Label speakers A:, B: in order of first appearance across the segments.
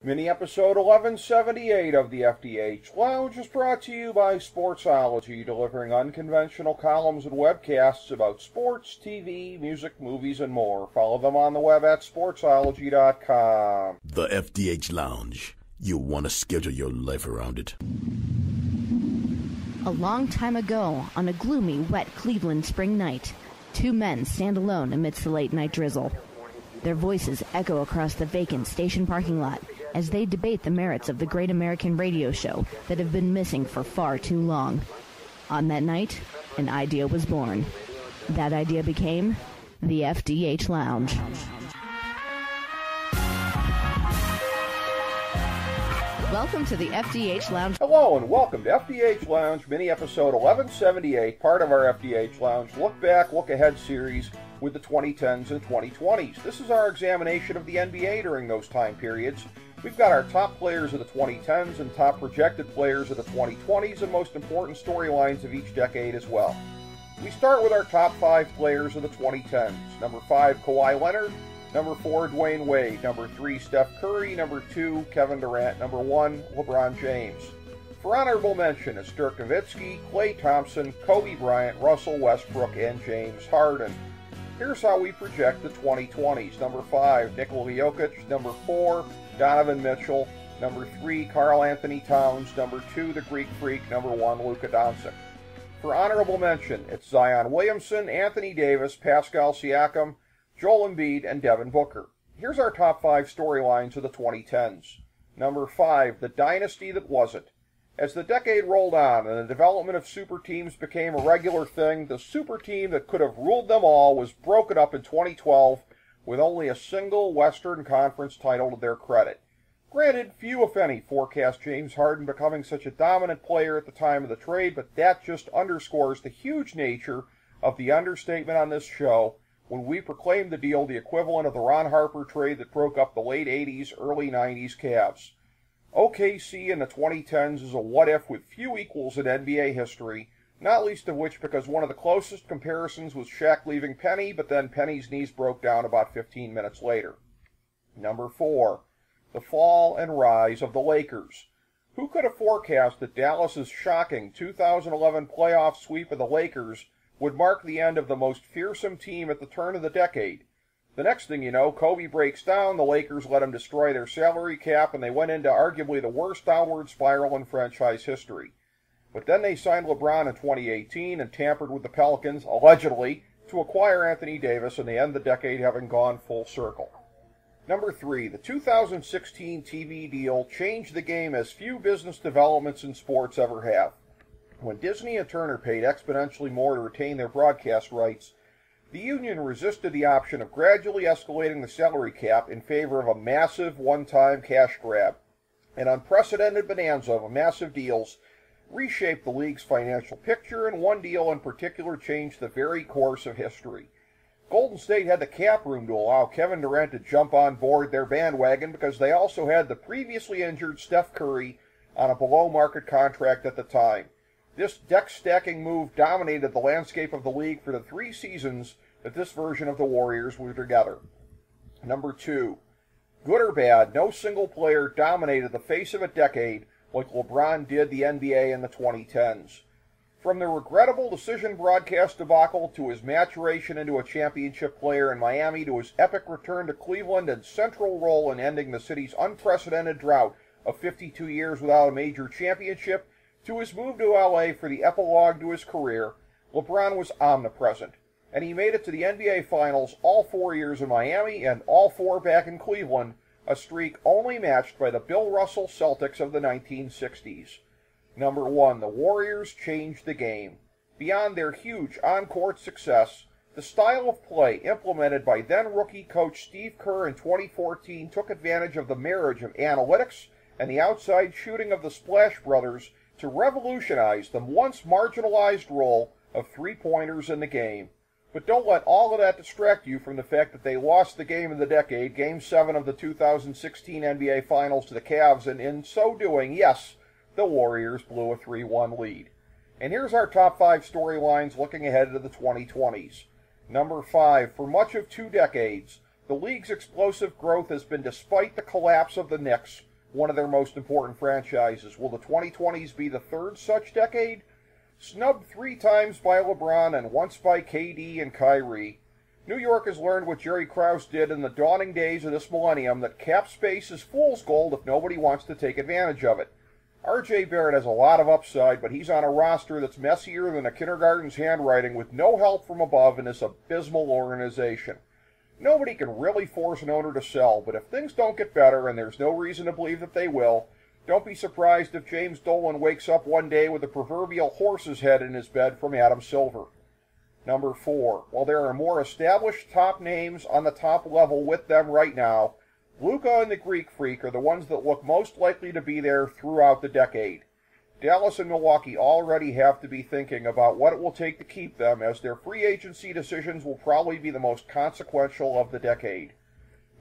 A: Mini episode 1178 of the FDH Lounge is brought to you by Sportsology, delivering unconventional columns and webcasts about sports, TV, music, movies, and more. Follow them on the web at sportsology.com.
B: The FDH Lounge. You'll want to schedule your life around it.
C: A long time ago, on a gloomy, wet Cleveland spring night, two men stand alone amidst the late night drizzle. Their voices echo across the vacant station parking lot as they debate the merits of the great American radio show that have been missing for far too long. On that night, an idea was born. That idea became the FDH Lounge. Welcome to the FDH Lounge.
A: Hello and welcome to FDH Lounge mini episode 1178, part of our FDH Lounge Look Back, Look Ahead series with the 2010s and 2020s. This is our examination of the NBA during those time periods. We've got our top players of the 2010s and top projected players of the 2020s and most important storylines of each decade as well. We start with our top five players of the 2010s. Number five, Kawhi Leonard. Number four, Dwyane Wade. Number three, Steph Curry. Number two, Kevin Durant. Number one, LeBron James. For honorable mention is Dirk Nowitzki, Klay Thompson, Kobe Bryant, Russell Westbrook, and James Harden. Here's how we project the 2020s. Number five, Nikola Jokic. Number four, Donovan Mitchell. Number three, Karl Anthony Towns. Number two, the Greek Freak. Number one, Luka Doncic. For honorable mention, it's Zion Williamson, Anthony Davis, Pascal Siakam, Joel Embiid, and Devin Booker. Here's our top five storylines of the 2010s. Number five, the dynasty that wasn't. As the decade rolled on and the development of super teams became a regular thing, the super team that could have ruled them all was broken up in 2012 with only a single Western Conference title to their credit. Granted, few, if any, forecast James Harden becoming such a dominant player at the time of the trade, but that just underscores the huge nature of the understatement on this show when we proclaimed the deal the equivalent of the Ron Harper trade that broke up the late 80s, early 90s Cavs. OKC in the 2010s is a what if with few equals in NBA history, not least of which because one of the closest comparisons was Shaq leaving Penny, but then Penny's knees broke down about 15 minutes later. Number four, the fall and rise of the Lakers. Who could have forecast that Dallas's shocking 2011 playoff sweep of the Lakers would mark the end of the most fearsome team at the turn of the decade? The next thing you know, Kobe breaks down, the Lakers let him destroy their salary cap, and they went into arguably the worst downward spiral in franchise history. But then they signed LeBron in 2018 and tampered with the Pelicans, allegedly, to acquire Anthony Davis, and they end the decade having gone full circle. Number three, the 2016 TV deal changed the game as few business developments in sports ever have. When Disney and Turner paid exponentially more to retain their broadcast rights, the union resisted the option of gradually escalating the salary cap in favor of a massive one time cash grab. An unprecedented bonanza of massive deals reshaped the league's financial picture, and one deal in particular changed the very course of history. Golden State had the cap room to allow Kevin Durant to jump on board their bandwagon because they also had the previously injured Steph Curry on a below market contract at the time. This deck stacking move dominated the landscape of the league for the three seasons that this version of the Warriors were together. Number two, good or bad, no single player dominated the face of a decade like LeBron did the NBA in the 2010s. From the regrettable decision broadcast debacle to his maturation into a championship player in Miami to his epic return to Cleveland and central role in ending the city's unprecedented drought of 52 years without a major championship, to his move to LA for the epilogue to his career, LeBron was omnipresent, and he made it to the NBA Finals all four years in Miami and all four back in Cleveland, a streak only matched by the Bill Russell Celtics of the 1960s. Number one, the Warriors changed the game. Beyond their huge on court success, the style of play implemented by then rookie coach Steve Kerr in 2014 took advantage of the marriage of analytics and the outside shooting of the Splash Brothers to revolutionize the once marginalized role of three pointers in the game. But don't let all of that distract you from the fact that they lost the game of the decade, Game 7 of the 2016 NBA Finals to the Cavs, and in so doing, yes, the Warriors blew a 3 1 lead. And here's our top five storylines looking ahead to the 2020s. Number five, for much of two decades, the league's explosive growth has been despite the collapse of the Knicks, one of their most important franchises. Will the 2020s be the third such decade? Snubbed three times by LeBron and once by KD and Kyrie, New York has learned what Jerry Krause did in the dawning days of this millennium that cap space is fool's gold if nobody wants to take advantage of it. RJ Barrett has a lot of upside, but he's on a roster that's messier than a kindergarten's handwriting with no help from above in this abysmal organization. Nobody can really force an owner to sell, but if things don't get better, and there's no reason to believe that they will, don't be surprised if James Dolan wakes up one day with a proverbial horse's head in his bed from Adam Silver. Number four, while there are more established top names on the top level with them right now, Luka and the Greek Freak are the ones that look most likely to be there throughout the decade. Dallas and Milwaukee already have to be thinking about what it will take to keep them, as their free agency decisions will probably be the most consequential of the decade.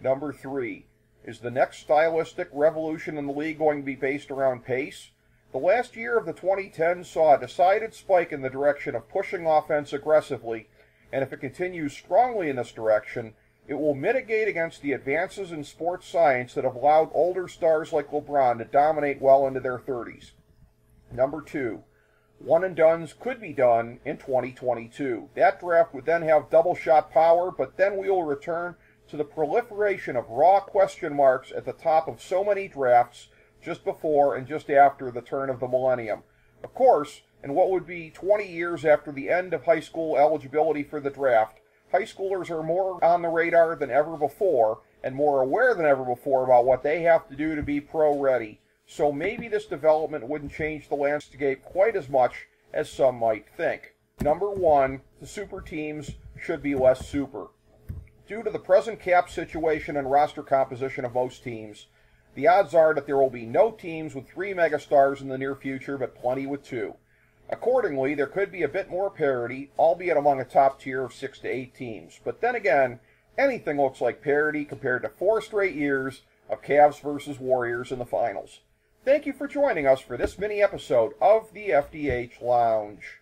A: Number three, is the next stylistic revolution in the league going to be based around pace? The last year of the 2010s saw a decided spike in the direction of pushing offense aggressively, and if it continues strongly in this direction, it will mitigate against the advances in sports science that have allowed older stars like LeBron to dominate well into their 30s. Number two, one and dones could be done in 2022. That draft would then have double shot power, but then we will return to the proliferation of raw question marks at the top of so many drafts just before and just after the turn of the millennium. Of course, in what would be 20 years after the end of high school eligibility for the draft, high schoolers are more on the radar than ever before and more aware than ever before about what they have to do to be pro ready. So maybe this development wouldn't change the landscape quite as much as some might think. Number one, the super teams should be less super. Due to the present cap situation and roster composition of most teams, the odds are that there will be no teams with three megastars in the near future, but plenty with two. Accordingly, there could be a bit more parity, albeit among a top tier of six to eight teams. But then again, anything looks like parity compared to four straight years of Cavs versus Warriors in the finals. Thank you for joining us for this mini episode of the FDH Lounge.